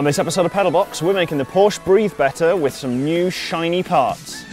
On this episode of Pedalbox, we're making the Porsche breathe better with some new shiny parts.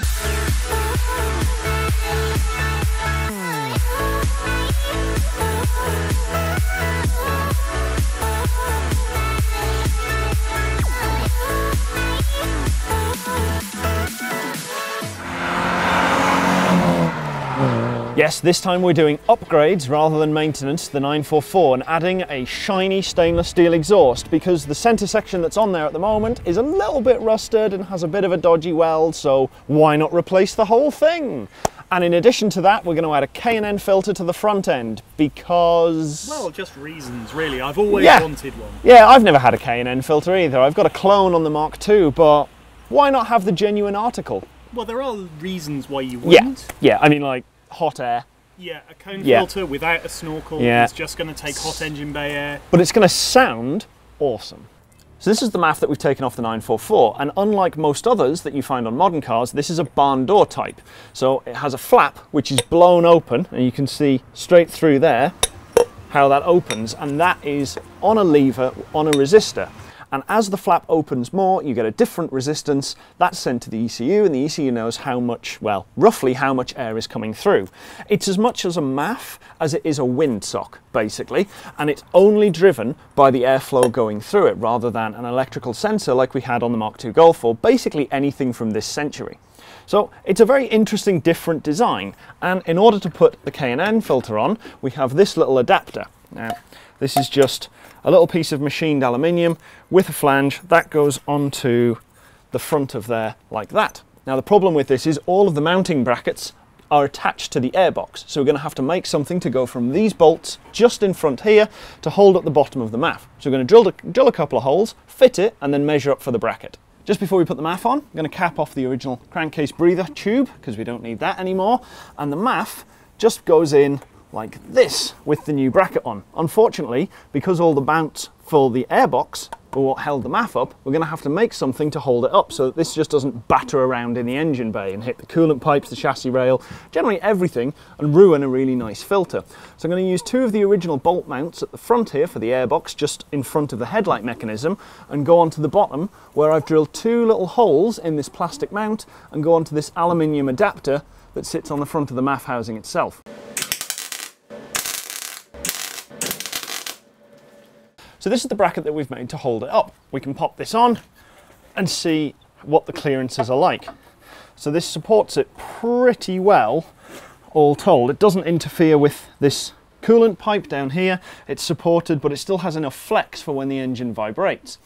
Yes, this time we're doing upgrades rather than maintenance to the 944 and adding a shiny stainless steel exhaust because the centre section that's on there at the moment is a little bit rusted and has a bit of a dodgy weld, so why not replace the whole thing? And in addition to that, we're going to add a K&N filter to the front end because... Well, just reasons, really. I've always Yeah. wanted one. Yeah, I've never had a K&N filter either. I've got a clone on the Mark II, but why not have the genuine article? Well, there are reasons why you wouldn't. Yeah, yeah, I mean like hot air. Yeah, a cone Yeah. filter without a snorkel Yeah. is just going to take hot engine bay air. but it's going to sound awesome. So this is the MAF that we've taken off the 944, and unlike most others that you find on modern cars, this is a barn door type. So it has a flap which is blown open, and you can see straight through there how that opens, and that is on a lever on a resistor. And as the flap opens more, you get a different resistance. That's sent to the ECU, and the ECU knows how much, well, roughly how much air is coming through. It's as much as a MAF as it is a windsock, basically, and it's only driven by the airflow going through it rather than an electrical sensor like we had on the Mark II Golf or basically anything from this century. So it's a very interesting different design and in order to put the K&N filter on we have this little adapter. Now this is just a little piece of machined aluminium with a flange that goes onto the front of there like that. Now the problem with this is all of the mounting brackets are attached to the airbox so we're going to have to make something to go from these bolts just in front here to hold up the bottom of the MAF. So we're going to drill, a- drill a couple of holes, fit it and then measure up for the bracket. Just before we put the MAF on, I'm going to cap off the original crankcase breather tube because we don't need that anymore. And the MAF just goes in like this with the new bracket on. Unfortunately, because all the mounts for the airbox were what held the MAF up, we're going to have to make something to hold it up so that this just doesn't batter around in the engine bay and hit the coolant pipes, the chassis rail, generally everything, and ruin a really nice filter. So I'm going to use two of the original bolt mounts at the front here for the airbox, just in front of the headlight mechanism, and go onto the bottom where I've drilled two little holes in this plastic mount and go onto this aluminium adapter that sits on the front of the MAF housing itself. So this is the bracket that we've made to hold it up. We can pop this on and see what the clearances are like. So this supports it pretty well, all told. It doesn't interfere with this coolant pipe down here. It's supported, but it still has enough flex for when the engine vibrates.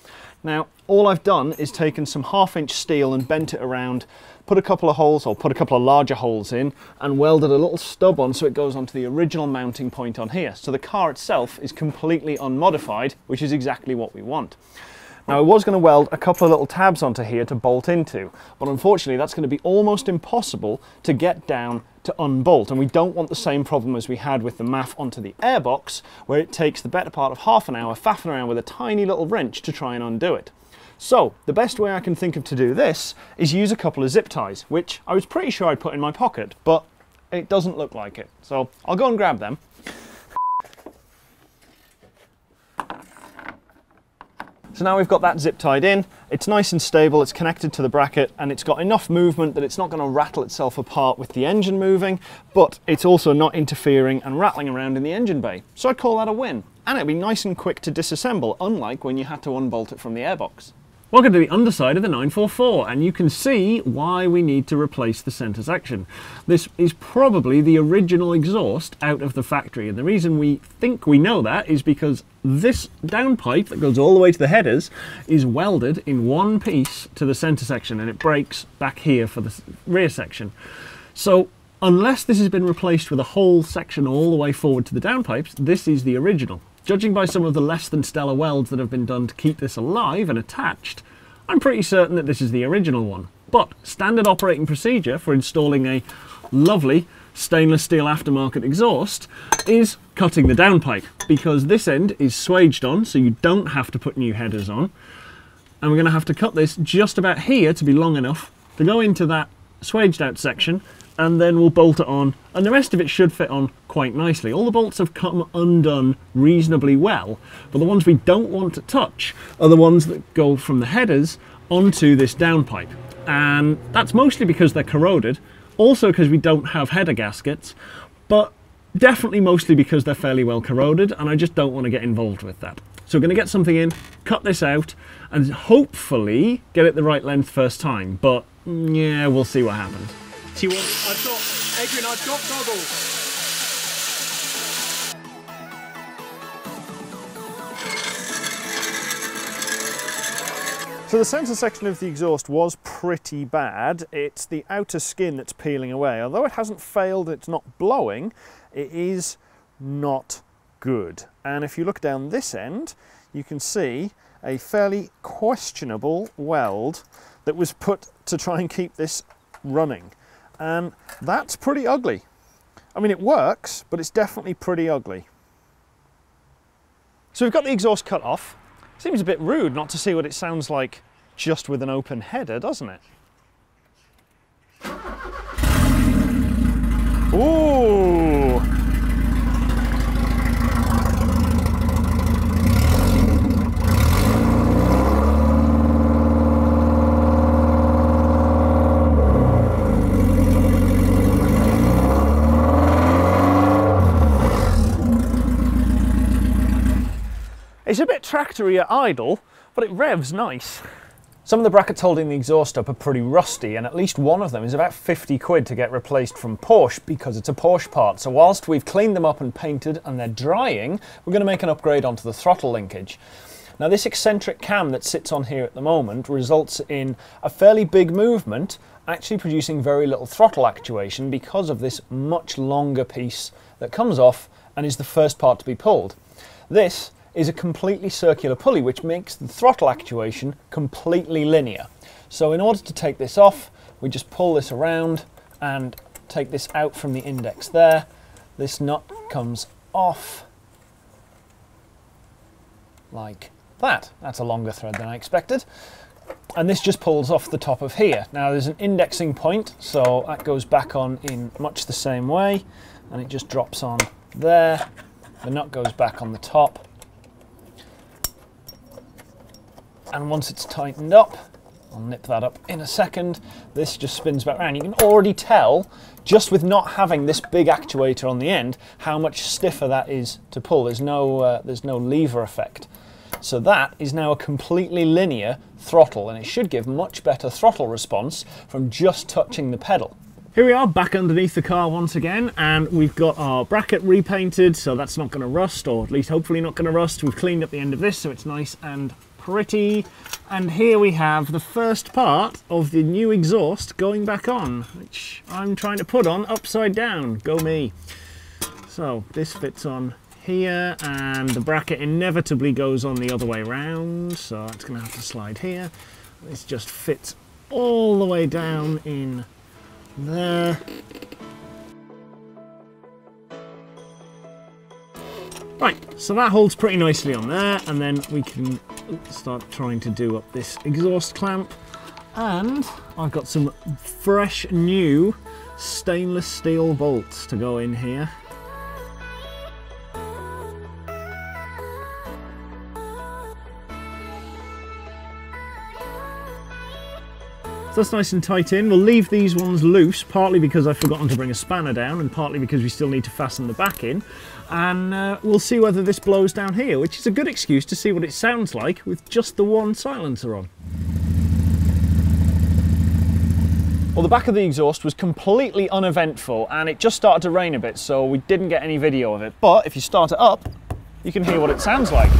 Now, all I've done is taken some half inch steel and bent it around, put a couple of holes, or put a couple of larger holes in, and welded a little stub on so it goes onto the original mounting point on here. So the car itself is completely unmodified, which is exactly what we want. Now I was going to weld a couple of little tabs onto here to bolt into, but unfortunately that's going to be almost impossible to get down to unbolt and we don't want the same problem as we had with the MAF onto the airbox where it takes the better part of half an hour faffing around with a tiny little wrench to try and undo it. So the best way I can think of to do this is use a couple of zip ties, which I was pretty sure I'd put in my pocket, but it doesn't look like it. So I'll go and grab them. So now we've got that zip tied in, it's nice and stable, it's connected to the bracket and it's got enough movement that it's not going to rattle itself apart with the engine moving, but it's also not interfering and rattling around in the engine bay. So I'd call that a win. And it'd be nice and quick to disassemble, unlike when you had to unbolt it from the airbox. Welcome to the underside of the 944 and you can see why we need to replace the centre section. This is probably the original exhaust out of the factory and the reason we think we know that is because this downpipe that goes all the way to the headers is welded in one piece to the centre section and it breaks back here for the rear section. So unless this has been replaced with a whole section all the way forward to the downpipes, this is the original. Judging by some of the less than stellar welds that have been done to keep this alive and attached, I'm pretty certain that this is the original one. But standard operating procedure for installing a lovely stainless steel aftermarket exhaust is cutting the downpipe because this end is swaged on so you don't have to put new headers on and we're going to have to cut this just about here to be long enough to go into that swaged out section and then we'll bolt it on and the rest of it should fit on quite nicely. All the bolts have come undone reasonably well, but the ones we don't want to touch are the ones that go from the headers onto this downpipe. And that's mostly because they're corroded, also because we don't have header gaskets, but definitely mostly because they're fairly well corroded and I just don't want to get involved with that. So we're going to get something in, cut this out, and hopefully get it the right length first time. But mm, yeah, we'll see what happens. I've got Adrian. I've got goggles. So the centre section of the exhaust was pretty bad. It's the outer skin that's peeling away. Although it hasn't failed, it's not blowing, it is not good. And if you look down this end, you can see a fairly questionable weld that was put to try and keep this running. And that's pretty ugly. I mean, it works, but it's definitely pretty ugly. So we've got the exhaust cut off. Seems a bit rude not to see what it sounds like just with an open header, doesn't it? Ooh! It's a bit tractory at idle, but it revs nice. Some of the brackets holding the exhaust up are pretty rusty and at least one of them is about 50 quid to get replaced from Porsche because it's a Porsche part. So whilst we've cleaned them up and painted and they're drying, we're going to make an upgrade onto the throttle linkage. Now this eccentric cam that sits on here at the moment results in a fairly big movement actually producing very little throttle actuation because of this much longer piece that comes off and is the first part to be pulled. This is a completely circular pulley which makes the throttle actuation completely linear. So in order to take this off, we just pull this around and take this out from the index there. This nut comes off like that. That's a longer thread than I expected. And this just pulls off the top of here. Now there's an indexing point, so that goes back on in much the same way, and it just drops on there. The nut goes back on the top, and once it's tightened up, I'll nip that up in a second, this just spins back around. You can already tell, just with not having this big actuator on the end, how much stiffer that is to pull. There's no, uh, there's no lever effect. So that is now a completely linear throttle and it should give much better throttle response from just touching the pedal. Here we are back underneath the car once again and we've got our bracket repainted so that's not going to rust or at least hopefully not going to rust. We've cleaned up the end of this so it's nice and pretty. And here we have the first part of the new exhaust going back on, which I'm trying to put on upside down. Go me. So this fits on here and the bracket inevitably goes on the other way around. So it's to have to slide here. This just fits all the way down in there. Right, so that holds pretty nicely on there, and then we can start trying to do up this exhaust clamp. And I've got some fresh new stainless steel bolts to go in here. So that's nice and tight in. We'll leave these ones loose, partly because I've forgotten to bring a spanner down and partly because we still need to fasten the back in. And uh, we'll see whether this blows down here, which is a good excuse to see what it sounds like with just the one silencer on. Well, the back of the exhaust was completely uneventful and it just started to rain a bit, so we didn't get any video of it. But if you start it up, you can hear what it sounds like.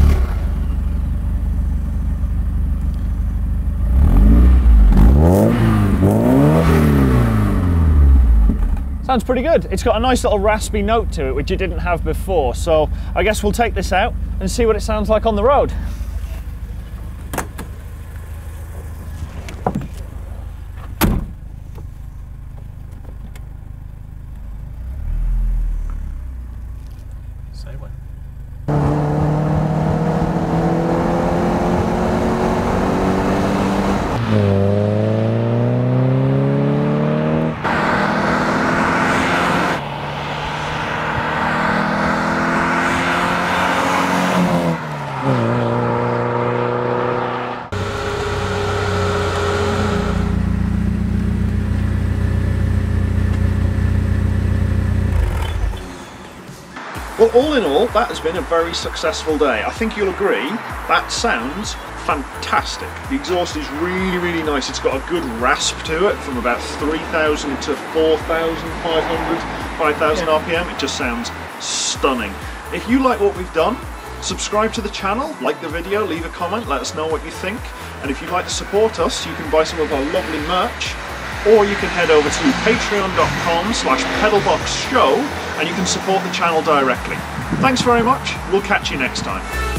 Sounds pretty good. It's got a nice little raspy note to it, which it didn't have before. So I guess we'll take this out and see what it sounds like on the road. All in all, that has been a very successful day. I think you'll agree, that sounds fantastic. The exhaust is really, really nice. It's got a good rasp to it from about 3,000 to 4,500, 5,000 RPM. It just sounds stunning. If you like what we've done, subscribe to the channel, like the video, leave a comment, let us know what you think. And if you'd like to support us, you can buy some of our lovely merch or you can head over to patreon.com slash pedalboxshow and you can support the channel directly. Thanks very much, we'll catch you next time.